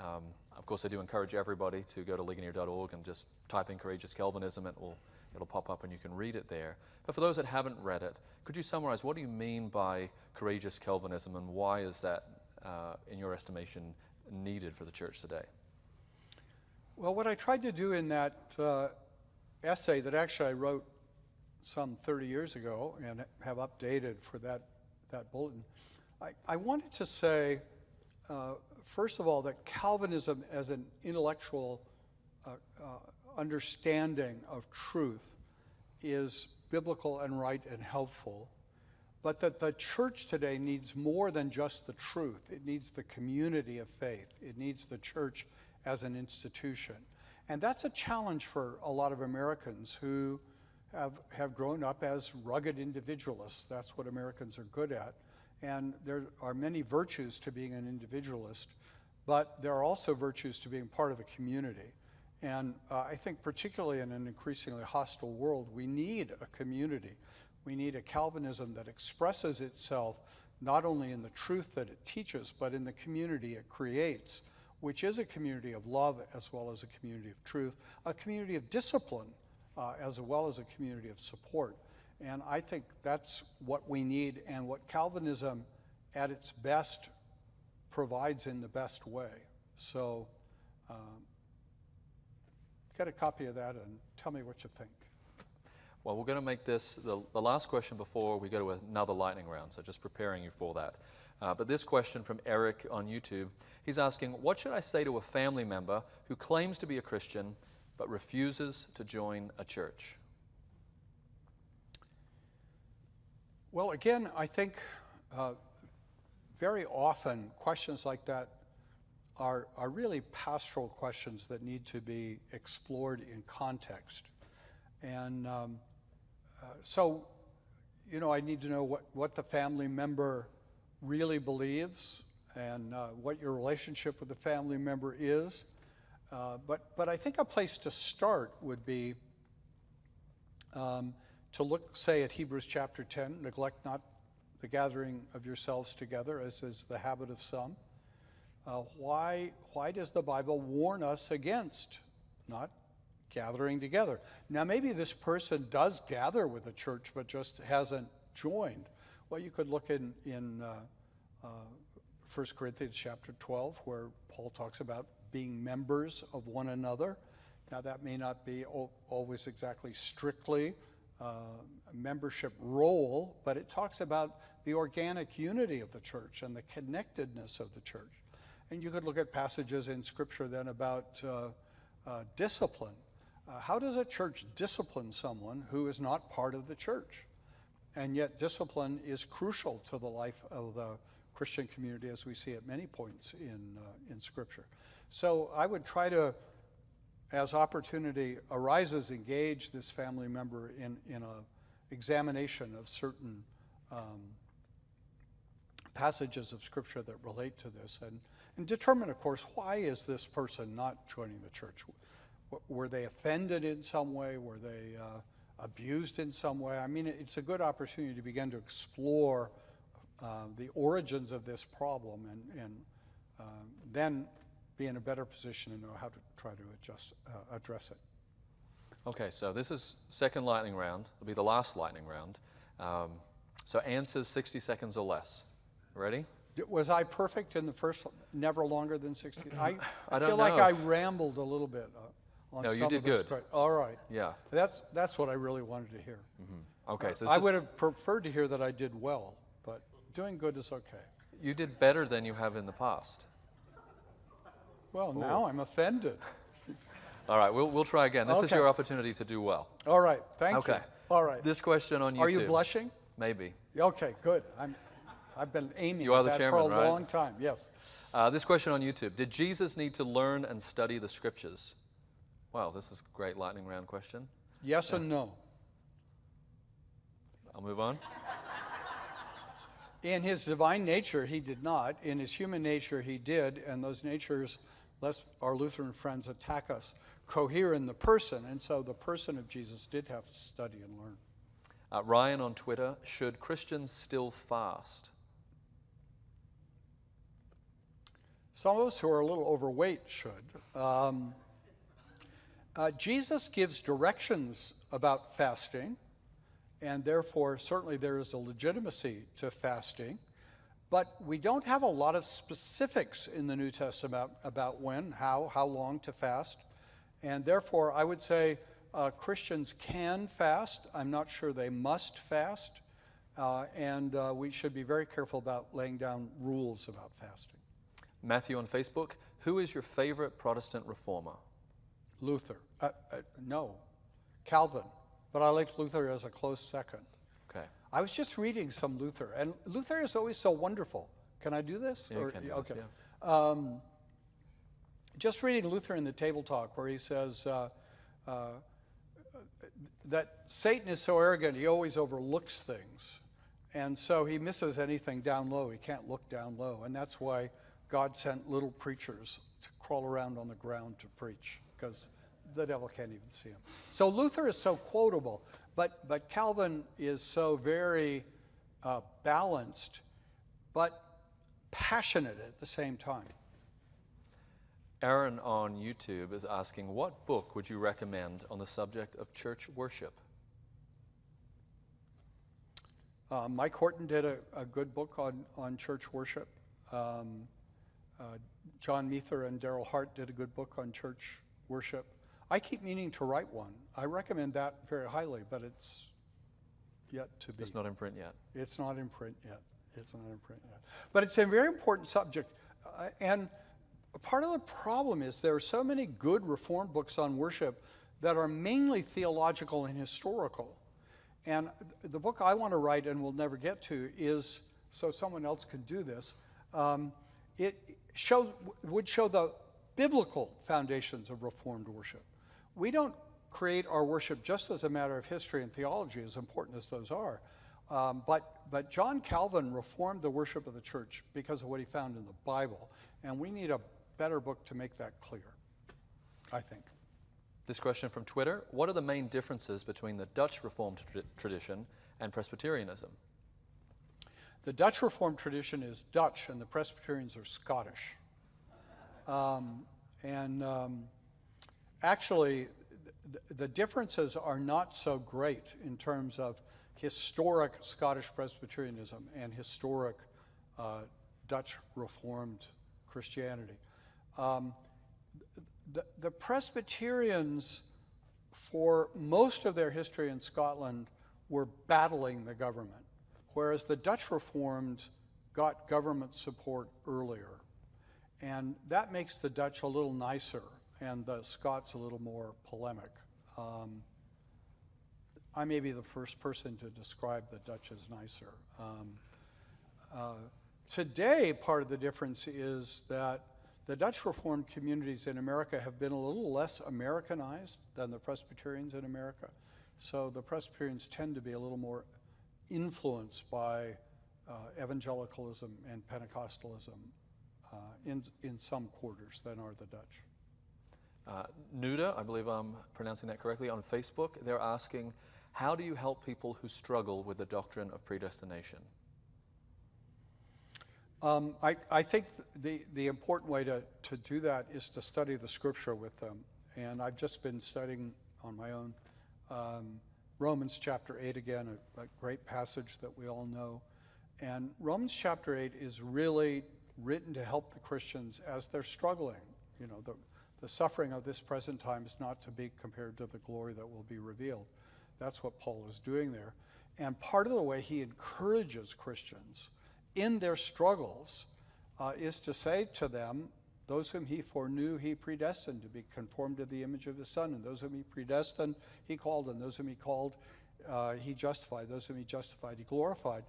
Um, of course, I do encourage everybody to go to ligonier.org and just type in Courageous Calvinism. It will, it'll pop up and you can read it there. But for those that haven't read it, could you summarize what do you mean by courageous Calvinism and why is that, uh, in your estimation, needed for the church today? Well, what I tried to do in that uh, essay that actually I wrote some 30 years ago and have updated for that, that bulletin, I, I wanted to say, uh, first of all, that Calvinism as an intellectual uh, uh, understanding of truth is biblical and right and helpful, but that the church today needs more than just the truth. It needs the community of faith, it needs the church as an institution. And that's a challenge for a lot of Americans who have, have grown up as rugged individualists. That's what Americans are good at. And there are many virtues to being an individualist, but there are also virtues to being part of a community. And uh, I think, particularly in an increasingly hostile world, we need a community. We need a Calvinism that expresses itself not only in the truth that it teaches, but in the community it creates, which is a community of love as well as a community of truth, a community of discipline uh, as well as a community of support. And I think that's what we need and what Calvinism at its best provides in the best way. So um, get a copy of that and tell me what you think. Well, we're going to make this the, the last question before we go to another lightning round, so just preparing you for that. Uh, but this question from Eric on YouTube, he's asking, What should I say to a family member who claims to be a Christian but refuses to join a church? Well, again, I think uh, very often questions like that are, are really pastoral questions that need to be explored in context. And um, uh, so, you know, I need to know what, what the family member really believes and uh, what your relationship with the family member is. Uh, but, but I think a place to start would be um, to look, say, at Hebrews chapter 10 neglect not the gathering of yourselves together, as is the habit of some. Uh, why, why does the Bible warn us against not gathering together? Now, maybe this person does gather with the church, but just hasn't joined. Well, you could look in, in uh, uh, 1 Corinthians chapter 12, where Paul talks about being members of one another. Now, that may not be always exactly strictly uh, membership role, but it talks about the organic unity of the church and the connectedness of the church. And you could look at passages in Scripture then about uh, uh, discipline. Uh, how does a church discipline someone who is not part of the church? And yet, discipline is crucial to the life of the Christian community as we see at many points in, uh, in Scripture. So I would try to as opportunity arises, engage this family member in, in a examination of certain um, passages of Scripture that relate to this and, and determine, of course, why is this person not joining the church? Were they offended in some way? Were they uh, abused in some way? I mean, it's a good opportunity to begin to explore uh, the origins of this problem and, and uh, then be in a better position to know how to try to adjust, uh, address it. Okay, so this is second lightning round. It'll be the last lightning round. Um, so answers 60 seconds or less. Ready? Was I perfect in the first? Never longer than 60. *clears throat* I, I, feel like I rambled a little bit uh, on no, some you did of good. All right. Yeah. That's that's what I really wanted to hear. Mm-hmm. Okay. So I would have preferred to hear that I did well, but doing good is okay. You did better than you have in the past. Well, Ooh. now I'm offended. *laughs* All right, we'll, we'll try again. This okay. is your opportunity to do well. All right, thank okay. you. All right. This question on YouTube. Are you blushing? Maybe. Okay, good. I'm, I've been aiming you are the that chairman, for a right? long time, yes. Uh, this question on YouTube. Did Jesus need to learn and study the scriptures? Wow, this is a great lightning round question. Yes yeah. and no. I'll move on. In his divine nature, he did not. In his human nature, he did. And those natures, lest our Lutheran friends attack us, cohere in the person. And so the person of Jesus did have to study and learn. Uh, Ryan on Twitter Should Christians still fast? Some of us who are a little overweight should. Um, uh, Jesus gives directions about fasting, and therefore, certainly, there is a legitimacy to fasting. But we don't have a lot of specifics in the New Testament about when, how, how long to fast. And therefore, I would say uh, Christians can fast. I'm not sure they must fast. Uh, and uh, we should be very careful about laying down rules about fasting. Matthew on Facebook Who is your favorite Protestant reformer? Luther. Uh, uh, no, Calvin. But I like Luther as a close second. Okay. I was just reading some Luther, and Luther is always so wonderful. Can I do this? Yeah, can do this, okay. yeah. Um, just reading Luther in the Table Talk, where he says uh, uh, that Satan is so arrogant, he always overlooks things. And so he misses anything down low. He can't look down low. And that's why God sent little preachers to crawl around on the ground to preach, because the devil can't even see him. So Luther is so quotable, but, but Calvin is so very uh, balanced, but passionate at the same time. Aaron on YouTube is asking What book would you recommend on the subject of church worship? Uh, Mike Horton did a, a, good book on, on church worship. Um, uh, John Muether and Darryl Hart did a good book on church worship. I keep meaning to write one. I recommend that very highly, but it's yet to be. It's not in print yet. It's not in print yet. It's not in print yet. But it's a very important subject. Uh, and part of the problem is there are so many good Reformed books on worship that are mainly theological and historical. And the book I want to write and will never get to is so someone else can do this. Um, it show, would show the biblical foundations of Reformed worship. We don't create our worship just as a matter of history and theology, as important as those are. Um, but, but John Calvin reformed the worship of the church because of what he found in the Bible. And we need a better book to make that clear, I think. This question from Twitter What are the main differences between the Dutch Reformed tra- tradition and Presbyterianism? The Dutch Reformed tradition is Dutch, and the Presbyterians are Scottish. Um, and um, actually, th- the differences are not so great in terms of historic Scottish Presbyterianism and historic uh, Dutch Reformed Christianity. Um, the, the Presbyterians, for most of their history in Scotland, were battling the government whereas the Dutch Reformed got government support earlier. And that makes the Dutch a little nicer and the Scots a little more polemic. Um, I may be the first person to describe the Dutch as nicer. Um, uh, today, part of the difference is that the Dutch Reformed communities in America have been a little less Americanized than the Presbyterians in America. So the Presbyterians tend to be a little more influenced by uh, evangelicalism and Pentecostalism uh, in, in some quarters than are the Dutch. Uh, Nuda, I believe I'm pronouncing that correctly, on Facebook, they're asking, how do you help people who struggle with the doctrine of predestination? Um, I, I, think the, the important way to, to do that is to study the scripture with them. And I've just been studying on my own um, Romans chapter 8 again, a, a, great passage that we all know. And Romans chapter 8 is really written to help the Christians as they're struggling. You know, the, the suffering of this present time is not to be compared to the glory that will be revealed. That's what Paul is doing there. And part of the way he encourages Christians in their struggles uh, is to say to them, those whom he foreknew, he predestined to be conformed to the image of his Son. And those whom he predestined, he called. And those whom he called, uh, he justified. Those whom he justified, he glorified.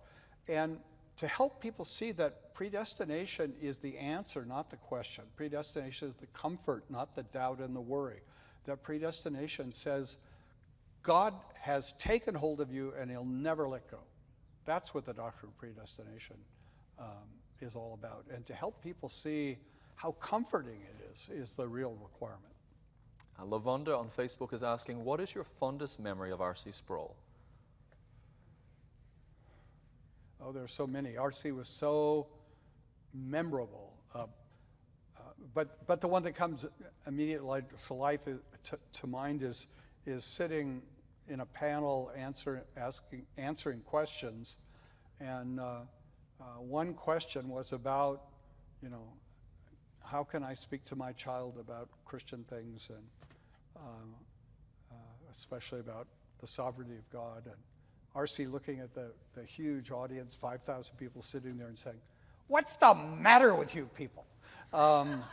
And to help people see that predestination is the answer, not the question. Predestination is the comfort, not the doubt and the worry. That predestination says, God has taken hold of you and he'll never let go. That's what the doctrine of predestination um, is all about. And to help people see how comforting it is, is the real requirement. Uh, Lavonda on Facebook is asking, what is your fondest memory of R.C. Sproul? Oh, there are so many. R.C. was so memorable. Uh, uh, but, but the one that comes immediately to life, is, to, to mind is, is sitting in a panel answer, asking, answering questions. And uh, uh, one question was about, you know, how can I speak to my child about Christian things and uh, especially about the sovereignty of God? And R.C. looking at the, the huge audience, 5,000 people sitting there and saying, What's the matter with you people? Um,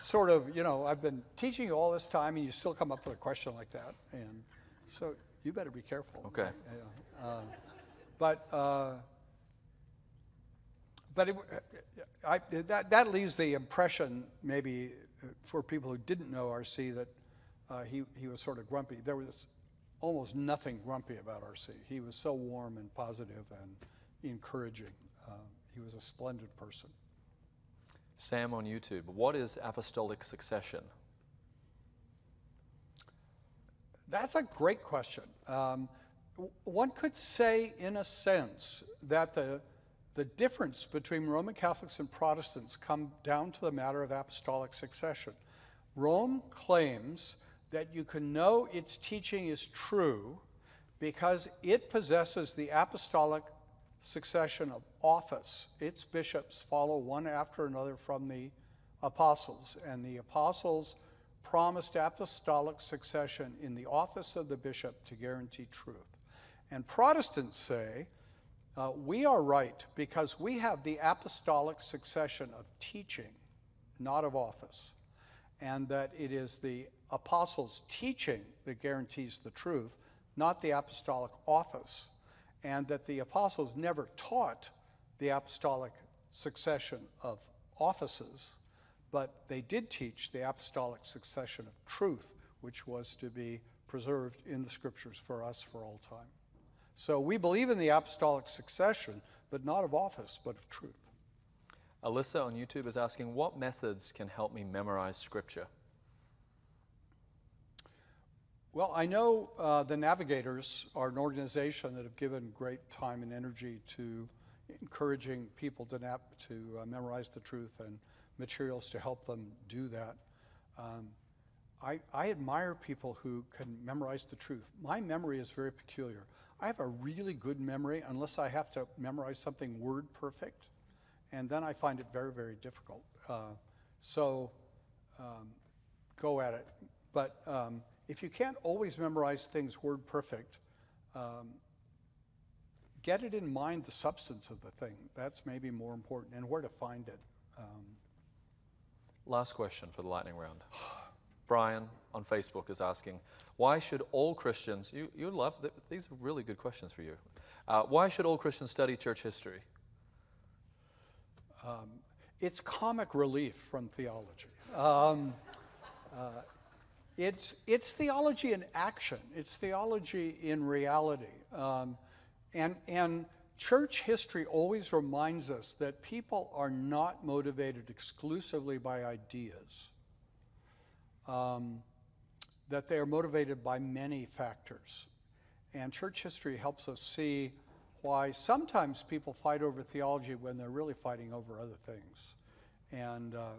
sort of, you know, I've been teaching you all this time and you still come up with a question like that. And so you better be careful. Okay. Uh, but uh, but it, I, that, that leaves the impression, maybe for people who didn't know RC, that uh, he, he was sort of grumpy. There was almost nothing grumpy about RC. He was so warm and positive and encouraging. Uh, he was a splendid person. Sam on YouTube, what is apostolic succession? That's a great question. Um, one could say, in a sense, that the, the difference between Roman Catholics and Protestants come down to the matter of apostolic succession. Rome claims that you can know its teaching is true because it possesses the apostolic succession of office. Its bishops follow one after another from the apostles, and the apostles promised apostolic succession in the office of the bishop to guarantee truth. And Protestants say, uh, we are right because we have the apostolic succession of teaching, not of office, and that it is the apostles' teaching that guarantees the truth, not the apostolic office, and that the apostles never taught the apostolic succession of offices, but they did teach the apostolic succession of truth, which was to be preserved in the scriptures for us for all time. So we believe in the apostolic succession, but not of office, but of truth. Alyssa on YouTube is asking, what methods can help me memorize scripture? Well, I know uh, the Navigators are an organization that have given great time and energy to encouraging people to, nap, to uh, memorize the truth and materials to help them do that. Um, I, I admire people who can memorize the truth. My memory is very peculiar. I have a really good memory unless I have to memorize something word perfect, and then I find it very, very difficult. Uh, so um, go at it. But um, if you can't always memorize things word perfect, um, get it in mind the substance of the thing. That's maybe more important, and where to find it. Um, Last question for the lightning round. *sighs* Brian on Facebook is asking, why should all Christians, you, you love, these are really good questions for you. Uh, why should all Christians study church history? Um, it's comic relief from theology. Um, uh, it's, it's theology in action. It's theology in reality. Um, and, and church history always reminds us that people are not motivated exclusively by ideas, um, that they are motivated by many factors. And church history helps us see why sometimes people fight over theology when they're really fighting over other things. And uh,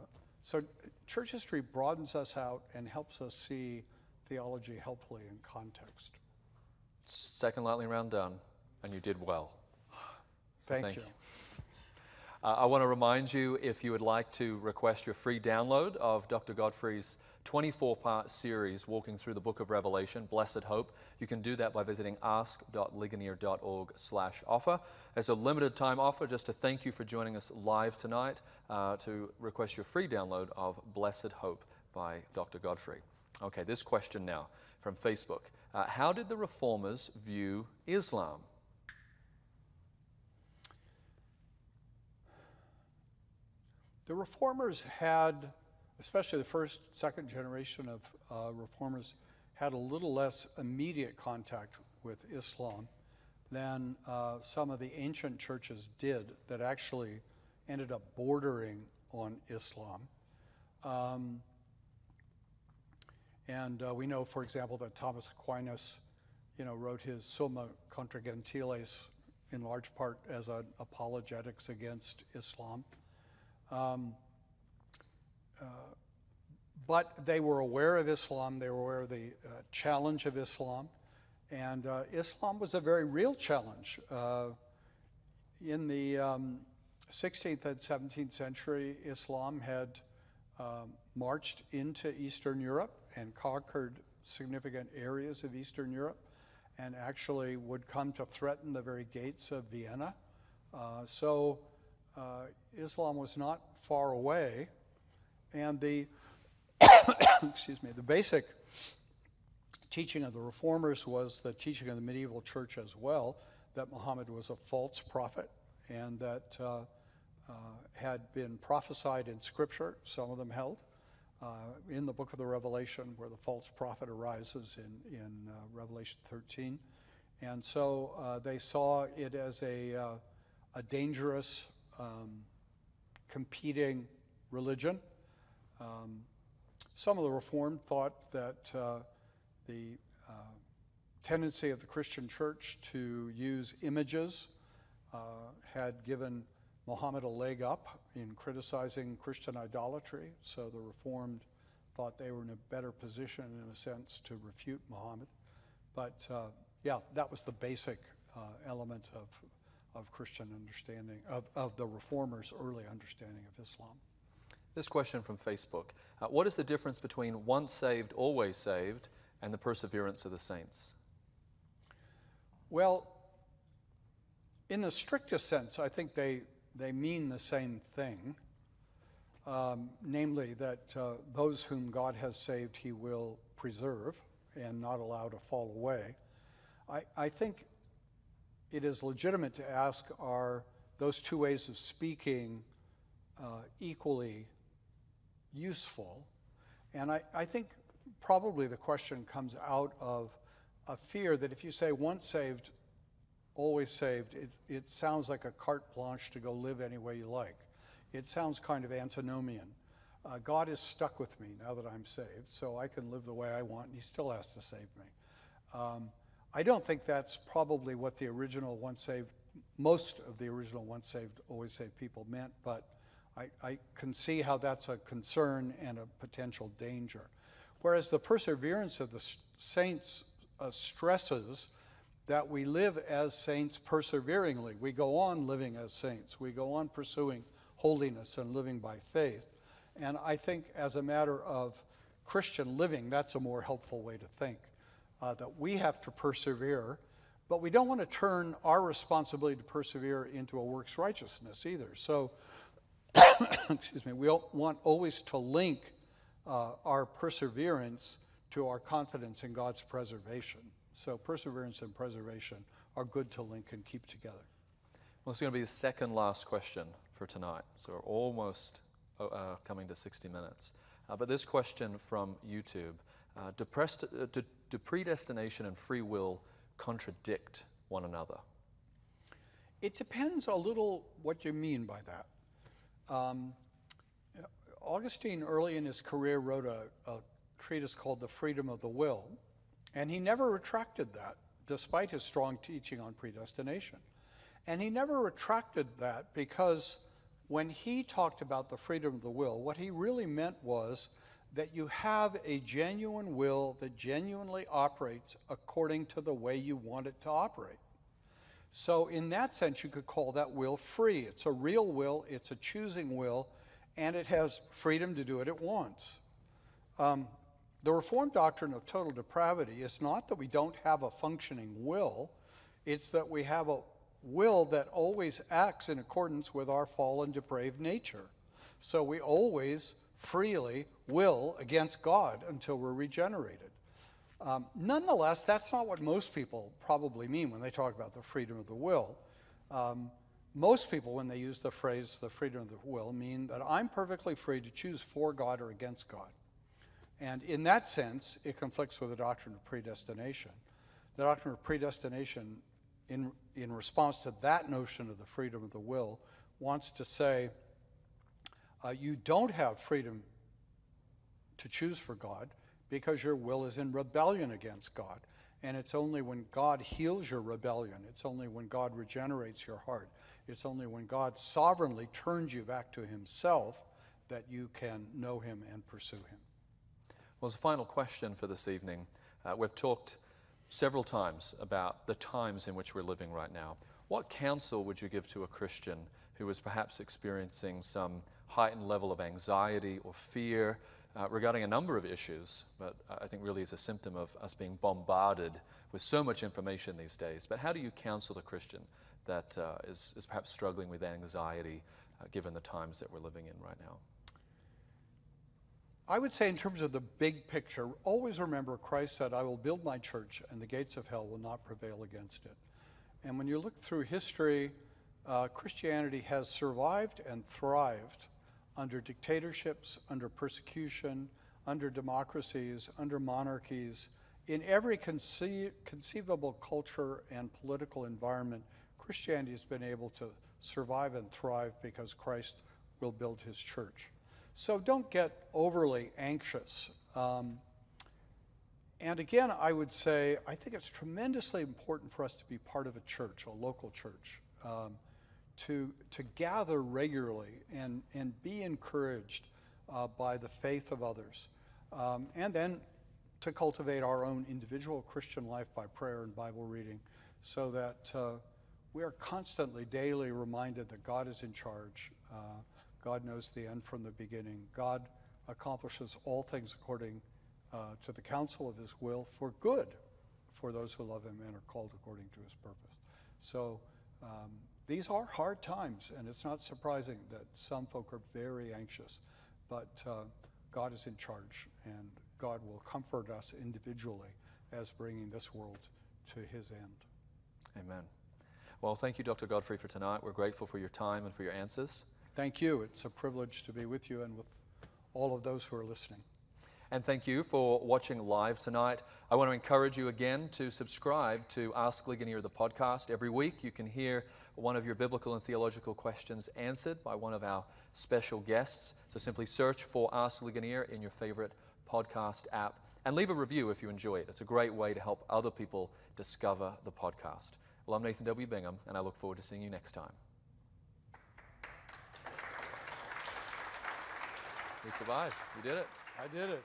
so church history broadens us out and helps us see theology helpfully in context. Second lightning round done, and you did well. Thank, Thank, you. you. Uh, I want to remind you if you would like to request your free download of Dr. Godfrey's 24 part series walking through the book of Revelation, Blessed Hope. You can do that by visiting ask.ligonier.org slash offer. It's a limited time offer just to thank you for joining us live tonight uh, to request your free download of Blessed Hope by Dr. Godfrey. Okay, this question now from Facebook. Uh, how did the reformers view Islam? The reformers had especially the first, second generation of uh, reformers, had a little less immediate contact with Islam than uh, some of the ancient churches did that actually ended up bordering on Islam. Um, and uh, we know, for example, that Thomas Aquinas, you know, wrote his Summa contra Gentiles in large part as an apologetics against Islam. Um, but they were aware of Islam, they were aware of the uh, challenge of Islam, and uh, Islam was a very real challenge. Uh, in the um, 16th and 17th century, Islam had um, marched into Eastern Europe and conquered significant areas of Eastern Europe and actually would come to threaten the very gates of Vienna. Uh, so uh, Islam was not far away, and the *coughs* excuse me, the basic teaching of the reformers was the teaching of the medieval church as well, that Muhammad was a false prophet and that uh, uh, had been prophesied in Scripture, some of them held, uh, in the book of the Revelation, where the false prophet arises in, in uh, Revelation 13. And so uh, they saw it as a, uh, a dangerous, um, competing religion. Um, some of the Reformed thought that uh, the uh, tendency of the Christian church to use images uh, had given Muhammad a leg up in criticizing Christian idolatry, so the Reformed thought they were in a better position, in a sense, to refute Muhammad. But uh, yeah, that was the basic uh, element of, of Christian understanding, of, of the Reformers' early understanding of Islam. This question from Facebook uh, What is the difference between once saved, always saved, and the perseverance of the saints? Well, in the strictest sense, I think they, they mean the same thing. Um, namely, that uh, those whom God has saved, He will preserve and not allow to fall away. I, I think it is legitimate to ask are those two ways of speaking uh, equally useful. And I, I think probably the question comes out of a fear that if you say once saved, always saved, it, it sounds like a carte blanche to go live any way you like. It sounds kind of antinomian. Uh, God is stuck with me now that I'm saved, so I can live the way I want, and He still has to save me. Um, I don't think that's probably what the original once saved, most of the original once saved, always saved people meant, but I, I can see how that's a concern and a potential danger. Whereas the perseverance of the saints uh, stresses that we live as saints perseveringly. We go on living as saints. We go on pursuing holiness and living by faith. And I think, as a matter of Christian living, that's a more helpful way to think. Uh, that we have to persevere, but we don't want to turn our responsibility to persevere into a works righteousness either. So *coughs* excuse me, we want always to link uh, our perseverance to our confidence in God's preservation. So perseverance and preservation are good to link and keep together. Well, it's going to be the second last question for tonight. So we're almost uh, uh coming to 60 minutes. Uh, but this question from YouTube uh, do, uh, do, do predestination and free will contradict one another? It depends a little what you mean by that. Um, Augustine, early in his career, wrote a, a treatise called The Freedom of the Will, and he never retracted that, despite his strong teaching on predestination. And he never retracted that because when he talked about the freedom of the will, what he really meant was that you have a genuine will that genuinely operates according to the way you want it to operate. So, in that sense, you could call that will free. It's a real will, it's a choosing will, and it has freedom to do it wants. Um, the Reformed doctrine of total depravity is not that we don't have a functioning will, it's that we have a will that always acts in accordance with our fallen, depraved nature. So we always freely will against God until we're regenerated. Um, nonetheless, that's not what most people probably mean when they talk about the freedom of the will. Um, most people, when they use the phrase the freedom of the will, mean that I'm perfectly free to choose for God or against God. And in that sense, it conflicts with the doctrine of predestination. The doctrine of predestination, in, in response to that notion of the freedom of the will, wants to say uh, you don't have freedom to choose for God because your will is in rebellion against God. And it's only when God heals your rebellion, it's only when God regenerates your heart, it's only when God sovereignly turns you back to Himself that you can know Him and pursue Him. Well, as a final question for this evening, uh, we've talked several times about the times in which we're living right now. What counsel would you give to a Christian who is perhaps experiencing some heightened level of anxiety or fear uh, regarding a number of issues, but I think really is a symptom of us being bombarded with so much information these days. But how do you counsel the Christian that uh, is is, perhaps struggling with anxiety uh, given the times that we're living in right now? I would say, in terms of the big picture, always remember Christ said, I will build my church, and the gates of hell will not prevail against it. And when you look through history, uh, Christianity has survived and thrived under dictatorships, under persecution, under democracies, under monarchies. In every conce- conceivable culture and political environment, Christianity has been able to survive and thrive because Christ will build his church. So don't get overly anxious. Um, and again, I would say I think it's tremendously important for us to be part of a church, a local church. Um, to, to gather regularly and, and be encouraged uh, by the faith of others. Um, and then to cultivate our own individual Christian life by prayer and Bible reading so that uh, we are constantly, daily reminded that God is in charge. Uh, God knows the end from the beginning. God accomplishes all things according uh, to the counsel of his will for good for those who love him and are called according to his purpose. So, um, these are hard times, and it's not surprising that some folk are very anxious. But uh, God is in charge, and God will comfort us individually as bringing this world to his end. Amen. Well, thank you, Dr. Godfrey, for tonight. We're grateful for your time and for your answers. Thank you. It's a privilege to be with you and with all of those who are listening. And thank you for watching live tonight. I want to encourage you again to subscribe to Ask Ligonier, the podcast. Every week you can hear one of your biblical and theological questions answered by one of our special guests. So simply search for Ask Ligonier in your favorite podcast app and leave a review if you enjoy it. It's a great way to help other people discover the podcast. Well, I'm Nathan W. Bingham, and I look forward to seeing you next time. We survived. We did it. I did it.